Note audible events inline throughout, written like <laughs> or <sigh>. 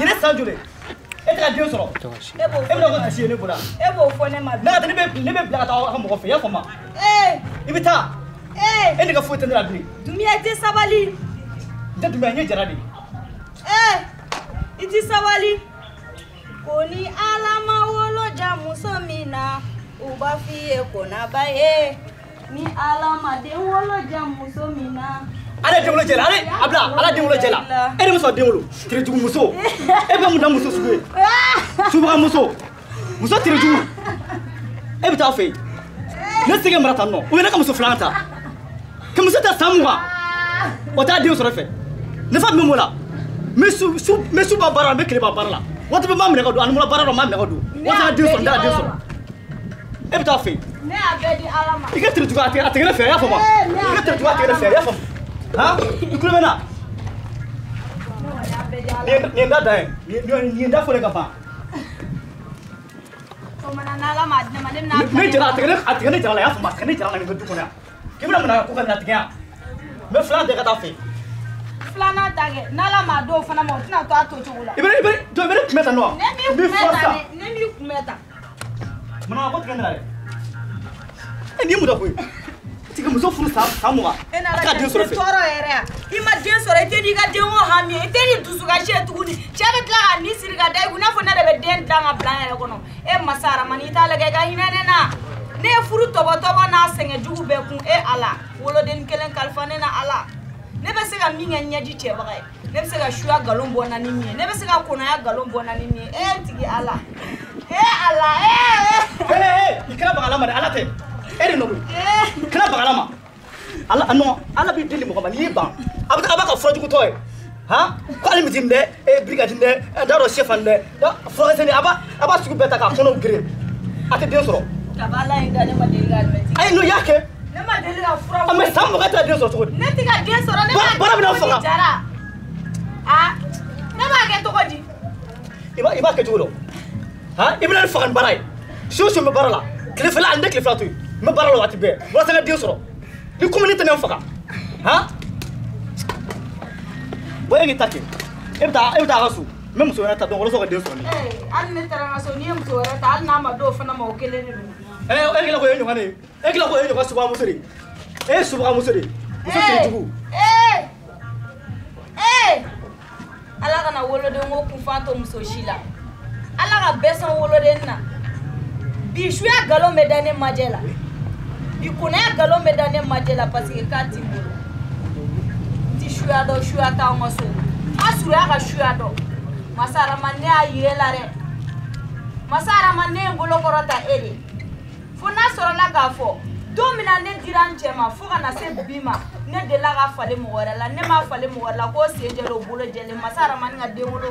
yɛrɛ san joli e tɛ ka den sɔrɔ e b'o e bɛ ka kasi ye ne bolo e b'o fɔ ne ma n'a tɛ ne bɛ ne bɛ bila ka taa aw ka mɔgɔ fɛ i y'a faamu i bɛ taa e nɛgɛ foyi tɛ ne la bilen dunuya i tɛ sabali n tɛ dunuya n ye jara de ye i tɛ sabali kò ní alámọ wọlọjà muso min na u b'a f'i ye kò n'a ba ye ni alamade wọlọjà muso min na. ala ye denwolo jɛla ale a bila ala denwolo jɛla e de bɛ sɔn denwolo tirejugu muso e bɛ mun da muso sugu ye subaga muso muso tirejugu e bɛ taa fɛ yen ne tɛ se ka mara tan nɔ u ne ka muso filanan ta ka muso ta san mugan o t'a den sɔrɔ e fɛ nafa min b'o la n bɛ su ba baara la n bɛ tile ba baara la waati bɛɛ n b'a minɛ ka don ani n bɔra baara la n b'a minɛ ka don waati n'a den sɔrɔ n t'a den sɔrɔ e bɛ taa fɛ yen i ka tirejugu a tigɛ ne fɛ i y'a faamu i ka tirejugu a tigɛ ne fɛ i y'a faamu. Ha? You could have nienda dae nienda fole kapa ne jara atigene atigene jara la ya fuma atigene jara la ni bedu kona kibula mena ko ka atigene me flan de kata fe flana tage nala ma do fana ma tina to ato chugula ibere ibere do ibere kumeta no ne mi kumeta ne mi kumeta mena ko tigene la ni mu da ko tigi muso furu san san mugan e i ka den sɔrɔ fɛ tɔɔrɔ yɛrɛ yan i ma den sɔrɔ i e tɛ n'i ka denko hami i e tɛ n'i dusukasi ye tuguni cɛ bɛ tila ka ni siri ka da i kun i n'a fɔ ne de bɛ den dilan ka bila n yɛrɛ kɔnɔ e masa aramani i t'a lajɛ i ka hinɛ ne na ne ye furu tɔbɔtɔbɔ n'a sɛgɛn jugu bɛɛ kun e ala woloden kelen kalifa ne na ala ne bɛ se ka min kɛ ɲɛji cɛbaga ye ne bɛ se ka suya nkalon bɔ na ni min ye ne bɛ se ka kɔnɔya nkalon bɔ na ni min ye e tigi ala e ala e. ee i kɛra bagalama de ala tɛ. eri no buri kila bagala ma ala ano ala bi dili mɔgɔ ma n'i ban a bɛ taa a b'a ka furajugu tɔ ye han ko hali misiri dɛ e birikadi dɛ ɛ da dɔ sɛfan dɛ furakɛsɛni a b'a a b'a sugu bɛɛ ta k'a kɔnɔw gere a tɛ den sɔrɔ. kaba ala ye da ne ma deli ka mɛti. ayi n'o y'a kɛ. ne ma deli ka fura bɔ. mɛ san mugan tɛ den sɔrɔ cogo di. ne ti ka den sɔrɔ ne ma baara bɛ na faga. jara a ne b'a kɛ cogo di. i b'a i b'a kɛ cogo dɔn han i bɛ na ni faga ni baara ye su o su n bɛ baara la tilefɛla ani ne tilefɛla to yen. n bɛ baara la waati bɛɛ walasa n ka den sɔrɔ ni komini tɛ ne faga han bon e k'i ta kɛ e bɛ taa e bɛ taa a ka so n bɛ muso wɛrɛ ta dɔn walasa ka den sɔrɔ ne ye. hali ne taara n ka so n'i ye muso wɛrɛ ta hali n'a ma d'o fana ma o kelen de don. ɛ eh, e kila ko e ɲɔgɔn de ye e kila ko e ɲɔgɔn subaga muso de ye e ye subaga muso de ye muso tiri jugu. ee ee ala kana wolodenko kunfan to muso si la ala ka bɛɛ sɔn woloden na bi suya nkalon bɛ da ne majɛ la. bi kunnaya nkalon bɛ da ne majɛ la paseke k'a t'i bolo n ti suya dɔn suya t'anw ka so a surunya ka suya dɔn masa arama ne y'a yira e la dɛ masa arama ne ye n bolo kɔrɔta e de fo n'a sɔrɔla k'a fɔ don min na ne dira n cɛ ma fo ka na se bi ma ne delila ka falen mɔgɔ wɛrɛ la ne m'a falen mɔgɔ wɛrɛ la k'o sen jɛlen o bolo jɛlen masa aramani ka den wolo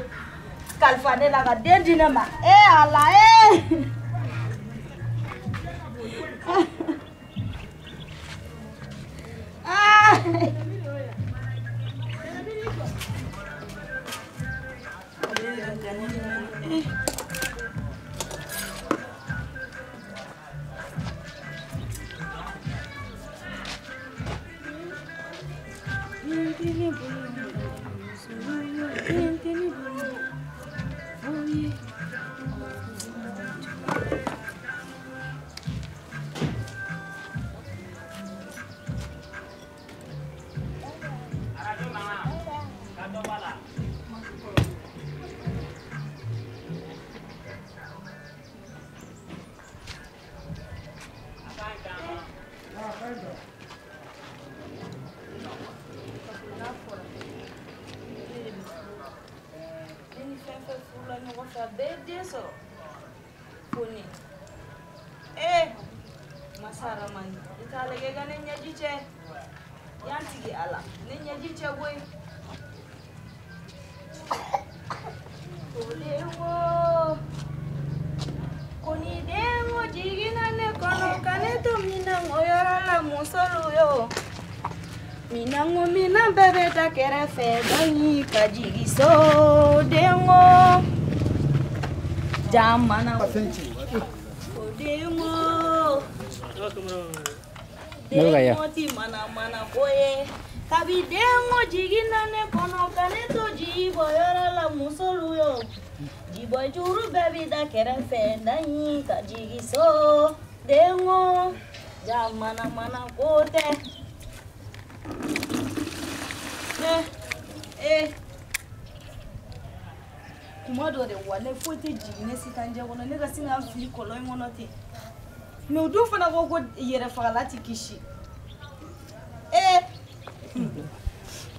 kalifa ne la ka den di ne ma e ala e <laughs> Bye. kɛrɛfɛ dɔnni ka jigi sodenko jamana odenko denko ti manamana ko ye kabi denko jiginna ne kɔnɔ ka ne to jibɔ yɔrɔ la musolu yo jibɔ juru bɛɛ bi da kɛrɛfɛ dɔnni ka jigi sodenko jamana mana ko tɛ. eh kuma dɔ de wale foyi tɛ jiginɛ sitanjɛ kɔnɔ ne ka sin ka n fili kɔlɔn in kɔnɔ ten mɛ o dun fana eh. <laughs> ko ko yɛrɛfagala ti kisi ee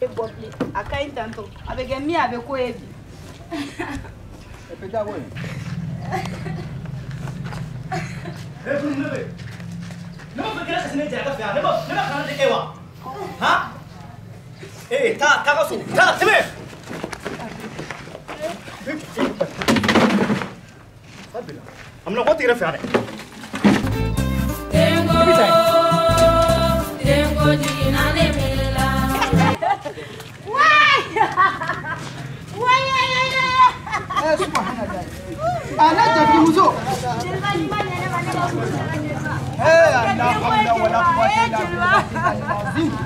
e bɔ a ka a bɛ kɛ min a bɛ ko ye bi e bɛ da ko ye e kun ne bɛ ne ma fɛ kɛlɛ ka sini jɛ a ka fɛ yan ne ma ne ma kalan de kɛ wa han ايه تعال تعال غصب تعال تمام I'm not what you're referring. Tango, tango, jina nemela. Why? Why? Why? سبحان الله. أنا تبي مزوق. إيه لا حول ولا قوة إلا بالله العظيم.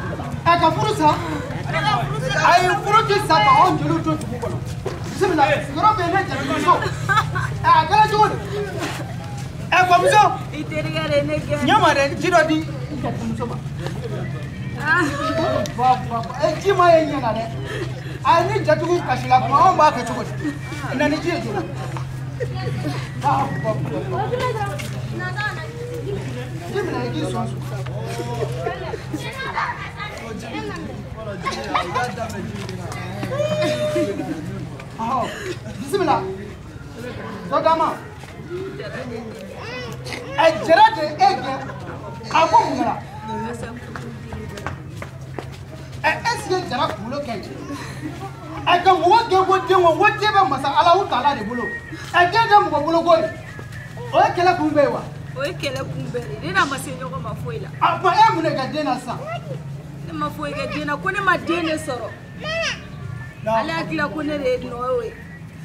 أكفر صح؟ a ye furu ti sa ka anw jeliw to dugu kɔnɔ bisimila yɔrɔ bɛ ne jelimuso a kɛra cogo di ɛ ni jatigiw kasila kuma anw b'a kɛ cogo di na ni ji ye joona ji minɛ k'i sɔn sɔn Ahọ́ bisimila sọdama ẹ jẹrẹ de e jẹ a ko munna ẹ ɛsike jara kunkolo kɛ jɛ ɛ ka mɔgɔ kɛ ko den ko ko alahu taala de bolo ɛ den tɛ mɔgɔ bolo ko de o ye kɛlɛ kun bɛ ye wa. o ye kɛlɛ kun bɛ de ne ma foyi kɛ den na ko ne ma den de sɔrɔ ale hakilila ko ne de ye nɔ y'o ye.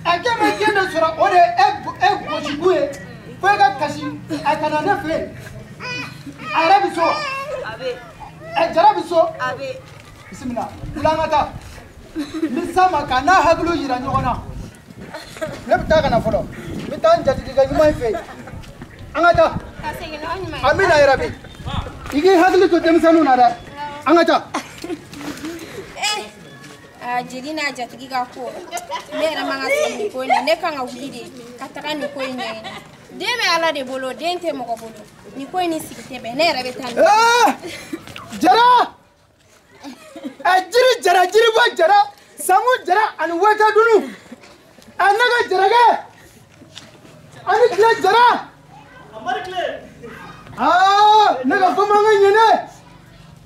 a kɛ bɛ den de sɔrɔ o de ye e gosiku ye fo e ka kasi a ka na ne fɛ yen a yɛrɛ bɛ so. a bɛ. E ɛ jara bɛ so. a bɛ. bisimila wula an ka taa ni san ma ka n'a hakiliw yira ɲɔgɔn na ne bɛ taa ka na fɔlɔ n bɛ taa n jatigikɛ ɲuman in fɛ yen an ka e taa. ka segin n'o ɲuman ye. a bɛ na yɛrɛ bi i k'i hakili to denmisɛnninw na dɛ. angata a jiginna a jatigi ka ko ne yɛrɛ man ka sigi nin ko in na ne kan ka wuli de ka taga nin ko in ɲɛgɛn den bɛ ala de bolo den tɛ mɔgɔ bolo nin ko in ni sigi tɛ bɛn ne yɛrɛ bɛ taa jara ɛ jiri jara jiriba jara samu jara ani wata dunu a ne ka jarakɛ ani tile jara ne ka bamanankan ɲɛnɛ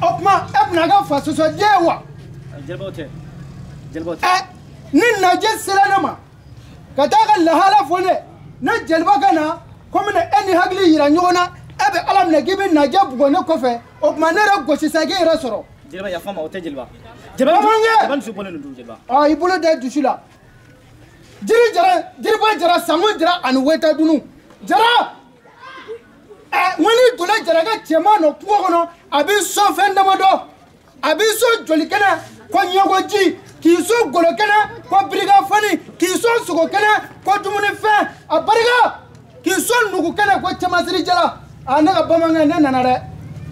o tuma e bɛna kɛ fasosɔden wa. jelibaw tɛ jelibaw tɛ. ɛ ni naji sera ne ma ka taa ka lahala fɔ ne ne jeliba ka na komi ne e ni hakili yira ɲɔgɔn na e bɛ ala minɛ k'i bɛ najɛ bugɔ ne kɔfɛ o tuma ne yɛrɛ gosi sisan k'i yɛrɛ sɔrɔ. jeliba yafa n ma o tɛ jeliba. jeliba dusu bɔlen don jeliba. ɔ i bolo da dusu la jiri jara jiriba jara sango jara ani weta dunu jara. ŋo ni donna jaraka cɛman nɔ kungo kɔnɔ a b'i sɔn fɛn damadɔ a b'i sɔn jolikɛnɛ ko ɲɛkoji k'i sɔn golokɛnɛ ko birikafani k'i sɔn sogokɛnɛ ko dumunifɛn a barika k'i sɔn nugukɛnɛ ko cɛmasirijala a ne ka bamankɛ ne nana dɛ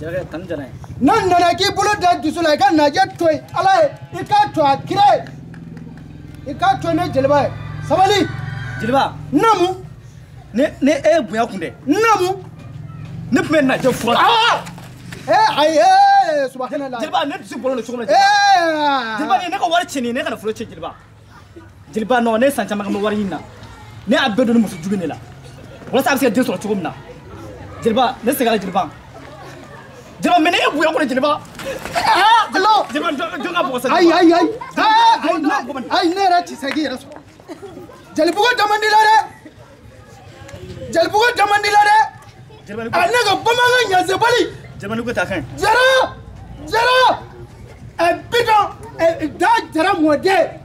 ne nana k'i bolo da dusu la i ka najɛ to yen ala ye i k'a to a kira ye i k'a to ne jeliba ye sabali jeliba namu ne e ye bonya kun dɛ namu نف من نجف فوق آه! إيه،, ايه سبحان الله جلبا نت سبحان الله ايه جلبا ني نكو ورچ ني نكو فلوچ جلبا جلبا نو ني سانتا مغم ورينا ني عبدو نمو سجوبني لا ولا تعرف سي ديسو تشومنا جلبا نسي قال جلبا جلبا من ايه بويا كون جلبا جلبا جلبا دوغا بوسا اي اي اي إيه، إيه، اي نيراتي سغير جلبو دمندي لا جلبو دمندي لا a ne ka bamanan ɲasebali jamani ko ta kan jara jara ɛ bitɔn da jara mɔden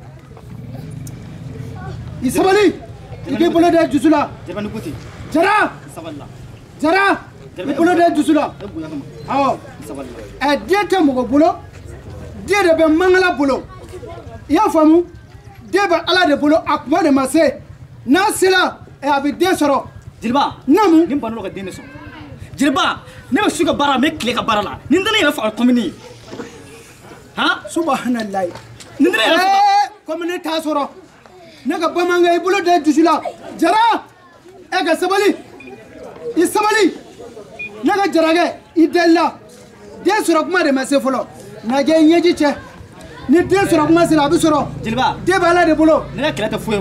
i sabali i k'i bolo da dusu la jamani ko ten jara sabalila jara i bolo da dusu la awɔ ɛ den tɛ mɔgɔ bolo den de bɛ mangala bolo i y'a faamu den bɛ ala de bolo a kuma de ma se n'a sera a bɛ den sɔrɔ jeliba Namu, nin banna ka den de sɔrɔ jeliba ne bɛ su ka baara n bɛ tile ka baara la nin tɛ ne yɛrɛ faga kɔmini ye han subahanallahi nin tɛ ne yɛrɛ faga kɔmini t'a sɔrɔ jara Ega sabali i sabali Naga ka jarakɛ i delila den sɔrɔ kuma de ma se fɔlɔ najɛ i ni den sɔrɔ kuma sera a bɛ sɔrɔ jeliba den de bolo ne ka fuye tɛ foyi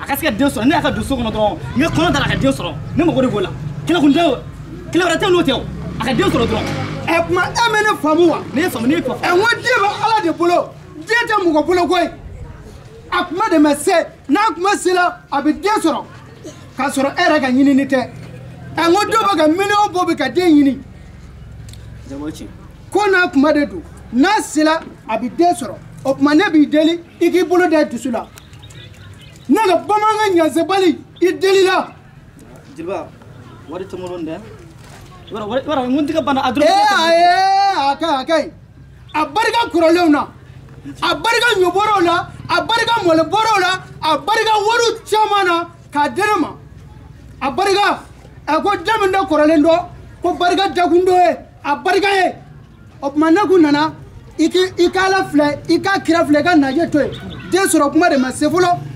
a ka se ka den sɔrɔ ne y'a ka don so kɔnɔ dɔrɔn n ye kɔnɔ dara a ka den sɔrɔ ne mago de b'o la kɛlɛkun tɛ kɛlɛ wɛrɛ tɛ n'o tɛ o a ka den sɔrɔ dɔrɔn ɛ kuma e mɛ ne faamu wa ne ye faamu ne ye faamu ɛ n ko den bɛ ala de bolo den tɛ mɔgɔ bolo koyi a kuma de ma se n'a kuma sela a bɛ den sɔrɔ k'a sɔrɔ e yɛrɛ ka ɲinini tɛ ɛ n ko dɔw bɛ ka miliyɔn bɔ bɛ ka den ɲini ko n'a kuma de don n'a sela a bɛ den sɔrɔ o tuma ne b'i deli i k'i bolo da dusu la ne ka bamanan ɲasebali i delila jeliba wari tɛ ngolo dɛ mun tɛ ka bana eh, a dɔrɔn aye a ka a ka ɲi a barika kɔrɔlenw na a barika ɲɔbɔrɔw la a barika mɔlibɔrɔw la a barika wariw caman na k'a di ne ma a barika a ko da min da kɔrɔlen dɔ ko barika dakun dɔ ye a barika ye o tuma ne kun nana i k'ala filɛ i k'a kira filɛ i ka najɛ to ye den sɔrɔ kuma de ma se fɔlɔ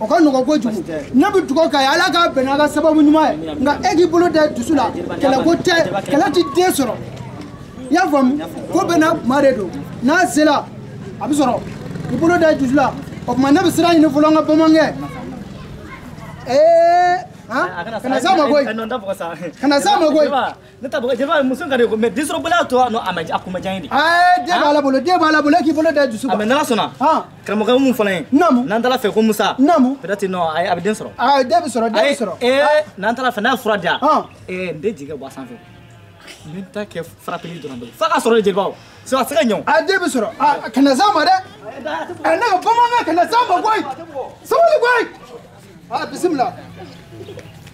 o ka nɔgɔ kojugu ne bɛ dugawu k'a ye ala k'a bɛn n'a ka sababu ɲuman ye nka e k'i bolo da dusu la kɛlɛko tɛ kɛlɛ ti den sɔrɔ i y'a faamu ko bɛɛ n'a kuma de don n'a sera a bɛ sɔrɔ i bolo da dusu la o tuma ne bɛ sira ɲini fɔlɔ n ka bamanankɛ ee. kanazama goyi kanazama goyi ne ta bɔgɔ jeliba to a ma a kun ma n'ala sɔnna karamɔgɔ mun fana ye n'an taara ko musa peut-être non a bɛ n'an taara fɛ n'a ye fura di yan ee n den jigin bɔ a sanfɛ a tɛ se ka ɲɛ o. a den bɛ sɔrɔ kana s'a s'a ma goyi bisimila.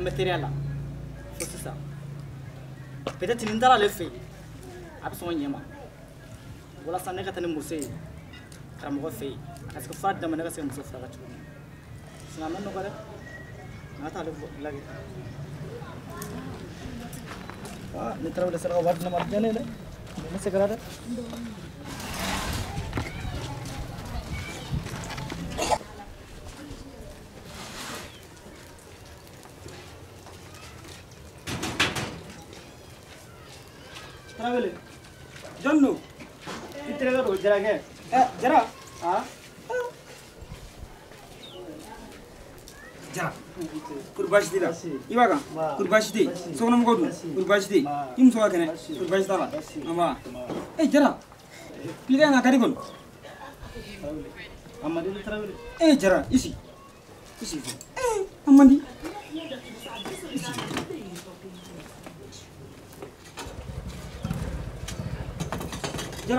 materiala fo sisan peut-être nin taara ale fɛ yen a bɛ sɔn ka ɲɛ ma walasa ne ka taa ni muso ye karamɔgɔ fɛ yen a ka se ka fura d'a ma ne ka se ka muso furakɛ cogo min sinon a ma nɔgɔ dɛ nka t'ale lagɛ ne taara wele saraka wari di ne ma a bɛ जाके ए, जरा हाँ ಜರ ಕುರ್ಬಾಯಿಸ್ದಿರ ಇವಾಗ ಕುರ್ಬಾಯಿಸಿದಿ ಸೋನಮ್ ಗೌಡ್ರು ಕುರ್ಬಾಯಿಸಿದಿ ನಿಮ್ಮ ಸೋಗಾಕೇನೆ ಕುರ್ಬಾಯಿಸ್ದಾರ ಅಮ್ಮ ಏ ಜರ ಪ್ಲೀಸ್ ನಾ ಕರಿಗೋಲ್ ಏ ಜರ ಇಸಿ ಇಸಿ ಏ ಅಮ್ಮಂದಿ ಜರ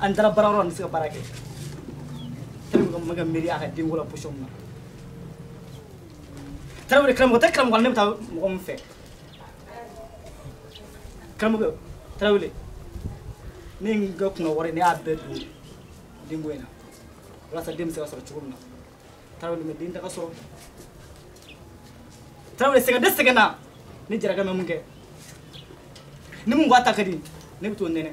an taara baara la n tɛ se ka baara kɛ tellement que ka miiri a ka denko la position min na tellement karamɔgɔ tɛ karamɔgɔ la ne bɛ taa mɔgɔ min fɛ karamɔgɔ tarawele ne ye n ka kunna wari ne y'a bɛɛ don denko in na walasa den bɛ se ka sɔrɔ cogo min na tarawele mɛ den tɛ ka sɔrɔ tarawele sɛgɛn tɛ sɛgɛn na ne jaraka mɛ mun kɛ ni mun ko a ta ka di ne bɛ t'o nɛnɛ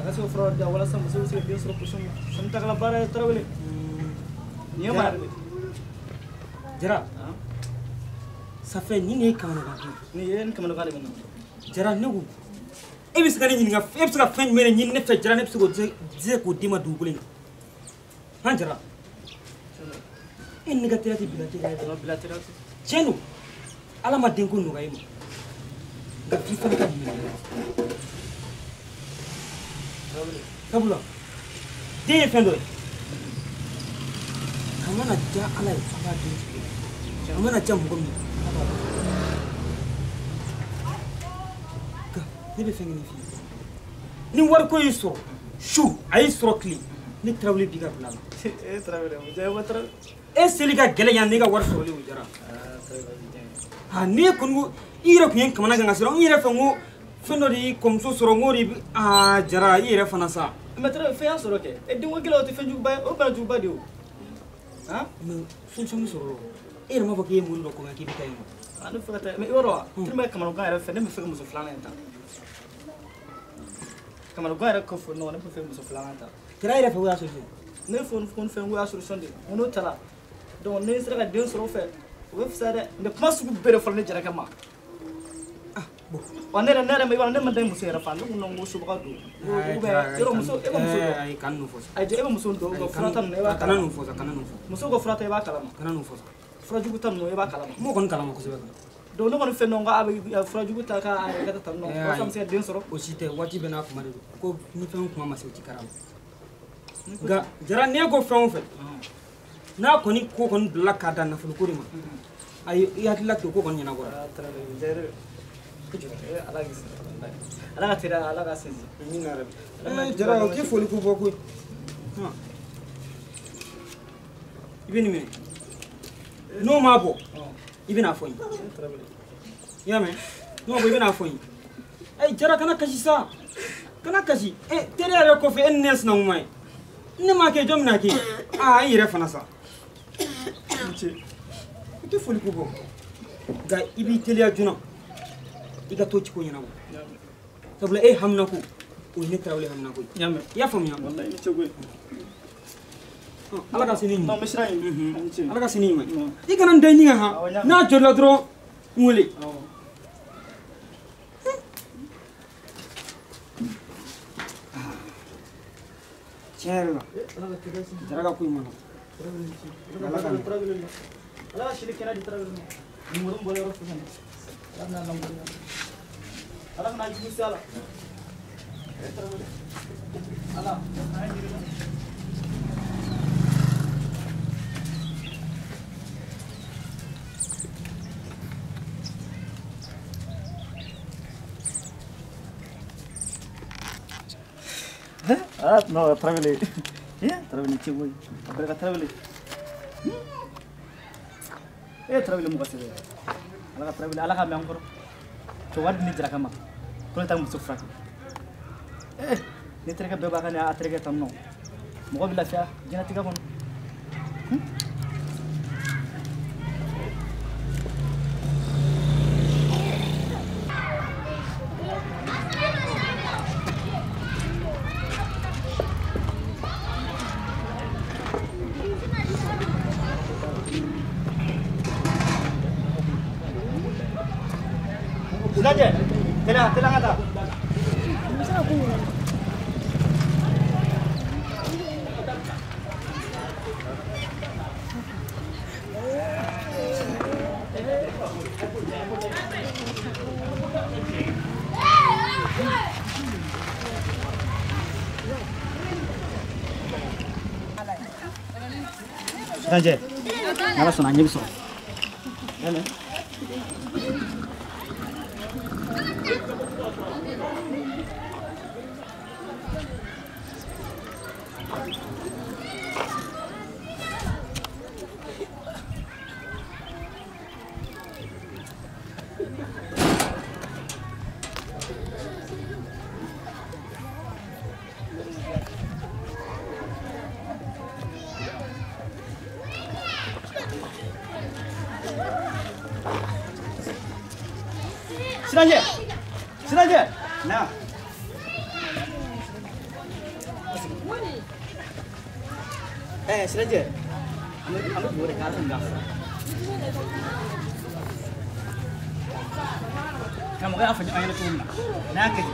akase furaja walasa muso be se ka den sɔrɔ position na an tagala baara ye tarawele nin ye mara de jara safɛ ni ne ye kamanagan ni ye ni kamanagan de bɛ na jara ne ko e bɛ se ka ne ɲininka e bɛ se ka fɛn jumɛn de ɲini ne fɛ jara ne bɛ se k'o se k'o d'i ma dugukolo in han jara e ni ne ka teliya tɛ bila teliya ye tiɲɛ don ala ma denko nɔgɔya e ma nka f'i fana ka ɲininka sabula den ye fɛn dɔ ye a mana ja ala ye an b'a den tigɛ a mana ja mɔgɔ min ala b'a nka ne bɛ fɛn kelen f'i ye ni wariko y'i sɔrɔ su a y'i sɔrɔ tile ne tarawele b'i ka bila la e tarawele o jara e ma tarawele e seli ka gɛlɛ yan n'e ka wari sɔrɔli o jara aa tarawele o jara aa n'e kɔni ko i yɛrɛ tun ye kamana gan ka siran n yɛrɛ fɛ n ko fɛn dɔ de y'i kɔmuso sɔrɔ n ko de a jara i yɛrɛ fana sa mɛtɛrɛ fɛn y'a sɔrɔ kɛ e denko gɛlɛya o tɛ fɛn juguba ye o bana juguba de o mɛ fɛn caman sɔrɔ e yɛrɛ m'a fɔ k'i ye mun dɔ kɔkan k'i bɛ taa yen nɔ ne fɛ ka taa mɛ i b'a dɔn wa tellement kamanagan yɛrɛ fɛ ne bɛ fɛ ka muso filanan in ta kamanagan yɛrɛ kɔfɛ non ne bɛ fɛ muso filanan ta kɛra e yɛrɛ fɛ o y'a solution ne fɔ ko n fɛn ko y'a solution de ko n'o taara donc ne sera ka den sɔrɔ o fɛ o bɛ fisa dɛ mɛ kuma sugu bɛɛ de fɔra ne jaraka ma wanera nera mai wanera kon kala mo ko se ba do no kon wati be na fe kuma mm. ma jara ne go fra na koni ko kon blaka da na fulu mm. ko de ko kon nyana ala ka teliya ala ka sinsin. jara o k'i foli ko bɔ koyi. i bɛ nin minɛ n'o ma bɔ i bɛ n'a fɔ n ye i y'a mɛn n'o ma bɔ i bɛ n'a fɔ n ye ayi jara kana kasi sa kana kasi ɛ teriya yɛrɛ kɔfɛ e ni ne ye sinankuma ye ne m'a kɛ jɔn bɛna kɛ aa i yɛrɛ fana sa i tɛ foli ko bɔ nka i b'i teliya joona. i ka to ci ko ɲɛnabɔ sabula e hamina ko o ye ne tarawele hamina ko ye i y'a faamuya ala ka sini ɲuman ala ka sini ɲuman i kana n da i ɲiga han n'a jɔlila dɔrɔn n wele tiɲɛ yɛrɛ la jara ka ko in ma nɔgɔ ala ka sini kɛnɛ di tarawele ma nin mɔri bɔra yɔrɔ fɛn fɛn war naa nangu wala xanaa jublu si yàlla voilà А, ну, отравили. Э, отравили чего? Отравили. Э, отравили мука себе. alaga farabil alaga mi angoro to wad ni jira kama ko ta mu sufra eh ni trega be ba kana atrega tamno mo ko bila fiya jina tiga kon 자 이제 나갔어 안 여기서. 나는. كم غير أفجأ أين تقولنا ناكد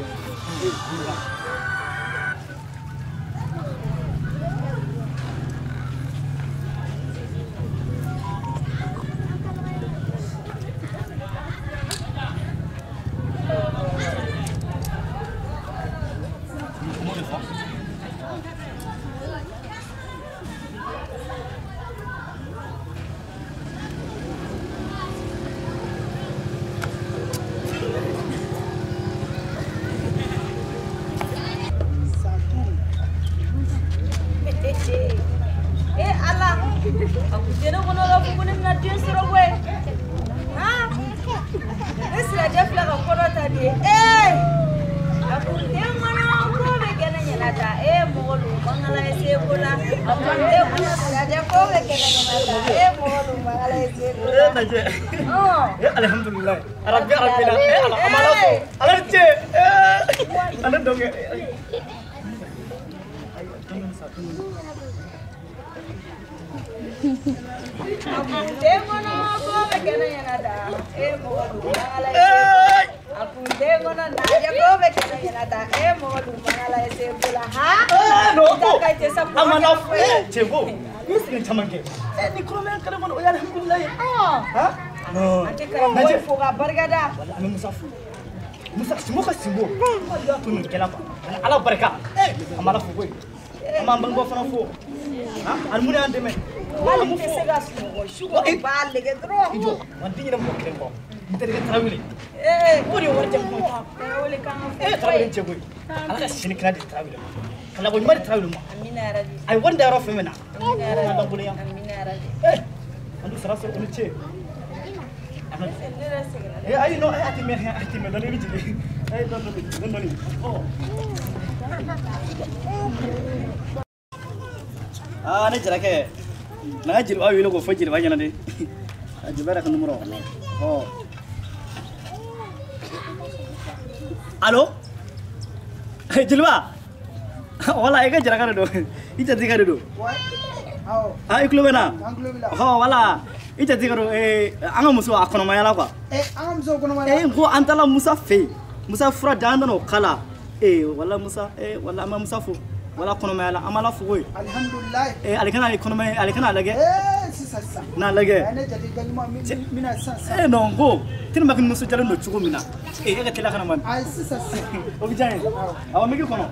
Alhamdulillah. Arabnya Arabina. Eh, amalah tuh. Alerce. Ada dong ya. Demo nama apa? Bagaimana yang ada? Eh, mau akundengona nah, ya, ya, nayakovekenayelata emodu eh, mangala esebula ya, ha nokakaitesa amanafu jebo kusintamange nikhulume kale ngona uya alhamdulillah ah. ah. ha no nanje nah, fuga barkada wala ami musafu musa simbo ka simbo tunu kela kwa ala barka eh, amala fugo ama mbango fana fugo ha almuni andeme wala mfugo sega sugo oh, shugo eh. ba lege dro wanti nyina mo kengo ترغلي ايه وري ورجع ولي كان ايه ترغلي انت ابوي انا خاصني كنادي ترغلي خلا ابوي ما ترغلي ما امينه راجي اي وين دايره في منا امينه راجي امينه راجي ايه انا سراسه قلت شيء إيه،, إيه،, إيه،, ايه اي نوع اهتم اهتم ده اللي بيجي اي ده اللي بيجي ده اللي بيجي اه نجرا كده نجرب اوي آه، لو فجر باجي انا دي <laughs> اجبرك النمره اه Alo? Jelma? Wala eka jara kana do. l Ita tika do. What? Aw. Ah iklo bena. Anglo bila. Ha wala. Ita tika do eh anga muso akono mayala kwa. Eh anga muso akono mayala. Eh go antala Musa fe. Musa fura danda no kala. Eh wala Musa eh wala ama Musa fo. Wala akono mayala amala fo go. Alhamdulillah. Eh alikana akono mayala alikana alage. Eh n'a lajɛ eh, non ko tellement que nisɔndiyalen don cogo min na e ka teliya kana ma o bɛ diya n ye awɔ mɛki kɔnɔ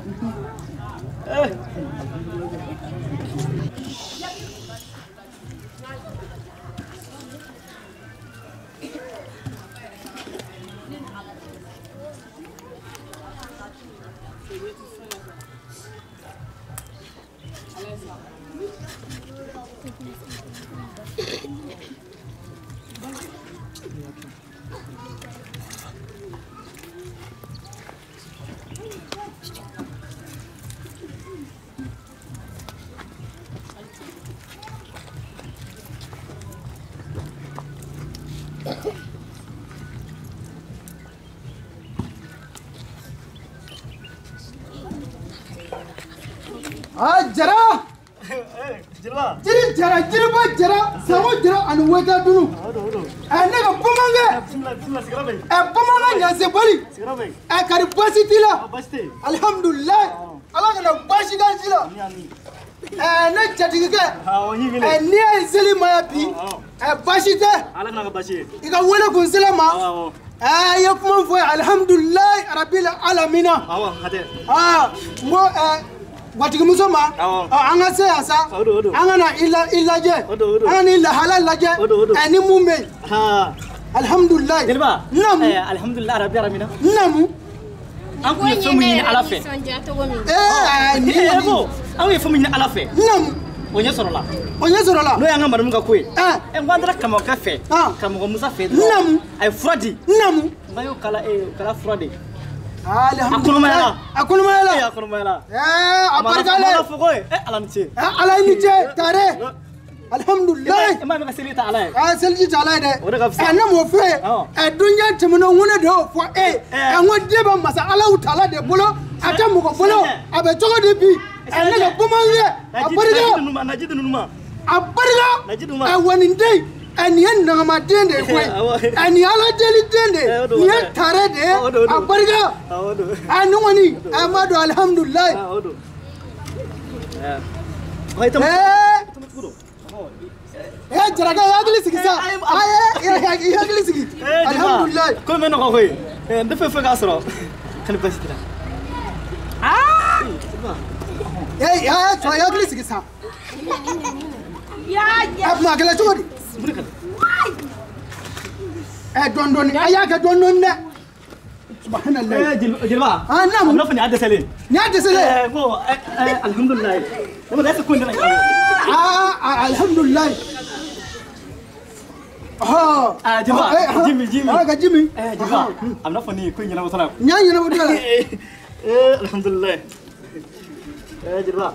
ani weta dunu ɛ ne ka kumankɛ ɛ bamanan ɲase boli ɛ kari basi t'i la alihamudulilayi ala kana basi k'an si la ɛ ne jatigikɛ ɛ n'i ye seli ma yan bi ɛ basi tɛ i ka wele kun sela ma ɛ i ye kuma fɔ alihamudulilayi arabil alamina n ko ɛ. muso ma an oh, ka se yan sa an ka na i lajɛ an ka n'i lahala lajɛ ɛ ni mun bɛ yen alihamudulilayi namu eh. eh, arabi aramina ah. namu an kun ye fɛn min ɲini ala fɛ ɛɛ ni ye ko ye fɛn min ɲini ala fɛ namu o ɲɛ sɔrɔla o ɲɛ sɔrɔla n'o y'an ka madamu ka ko ye ɛ n ko an taara karamɔgɔkɛ fɛ karamɔgɔ musa fɛ namu a ye fura di namu n k'a y'o kala ee eh, kala fura de a kɔnɔmayala a barikalen ala ni ce eh, eh, eh, tare alhamdulilayi maa mi ka seli ta ala ye aa ah, seliji ta ala ye dɛ o de ka fisa ɛ ne m'o f'e ye oh. ɛ dunuya tɛmɛna n ko ne de y'o fɔ e ye ɛ n ko den bɛ masa alaw ta ala de bolo a tɛ mɔgɔ bolo a bɛ cogo di bi ɛ ne ka bamanan ye a barika a barika ɛ wa nin den aniyan nagama den de koyi ani ala deli den de nin ye tare de a barika a ni kɔni a ma don alihamudulilayi. ee jarakɛ i hakili sigi sa ayi i hakili sigi alihamudulilayi. ko n bɛ nɔgɔ koyi n tɛ fɛn fɛn k'a sɔrɔ kani basi tɛ la. ee i hakili sigi sa. a kuma a kɛlɛ cogo di. دون اياك دون سبحان الله يا جلبا اه نعم نفني عدى سليم نعدى سليم الحمد لله لما لا تكون لنا اه الحمد لله ها اه جماعه جيمي جيمي اه جيمي اه جماعه ام نفني كوين يلا وصلنا نعم يلا الحمد لله يا جلبا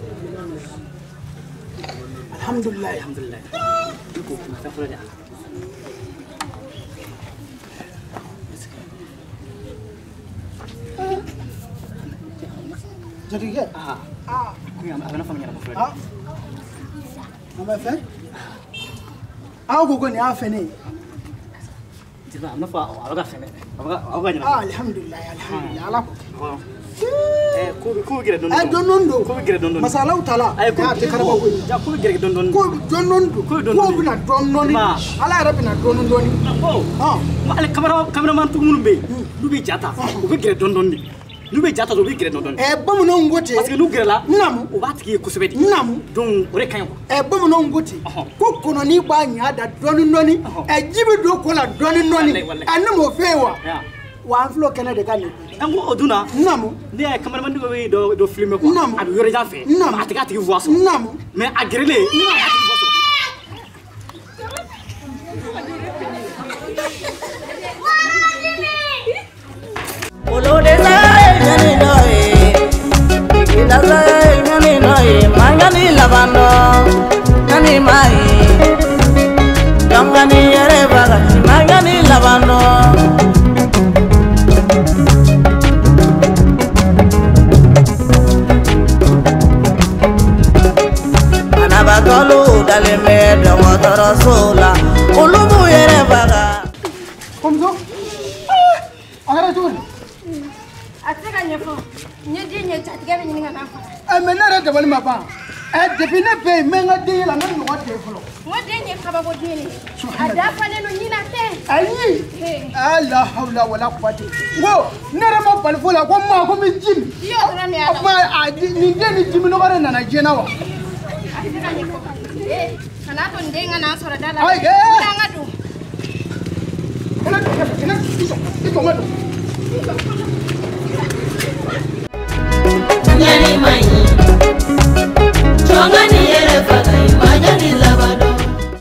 الحمد لله الحمد لله jadi ya? Ah. Ah. Aku yang apa nama yang apa? Ah. Nama apa? Ah, aku kan yang apa ni? Jadi apa? Apa? Apa kan? Apa? Apa kan? Ah, alhamdulillah, alhamdulillah. Allah. Eh, k'u bɛ gɛrɛ dɔɔni dɔɔni dɔɔni a tɛ karaba ko ye k'u bɛ gɛrɛ dɔɔni dɔɔni k'u bɛ dɔɔni dɔɔni k'u bɛ dɔɔni dɔɔni k'u bɛna dɔɔni dɔɔni ala yɛrɛ bɛna dɔɔni dɔɔni ɔ hali kameraman tugu minnu bɛ yen n'u bɛ ja ta u bɛ gɛrɛ dɔɔni dɔɔni de n'u bɛ ja ta dɔrɔn u bɛ gɛrɛ dɔɔni bamananw ko ten. que n'u o b'a tigi ye kosɛbɛ de. naamu donc o de ka ɲi kuwa. ɛɛ bamananw ko ten. ko kɔnɔnin b'a ɲɛ da dɔɔni dɔɔni. ji bɛ don ko la dɔɔni dɔɔni. ɛɛ ne m'o f'e wa wa an filɛ kɛnɛ de ka nin an ko o dunna naamu ne y'a ye kamalen dɔ bɛ dɔ dɔ filime kuwa naamu a bɛ yɔrɔ jan fɛ naamu a tɛ k'a tigi fuwa sɔrɔ naamu mɛ a gerelen naamu a tigi fuwa sɔrɔ Olo de la e nyani no e, ida la e nyani no e, mangani labano, nani mai. Jangan ku nere ya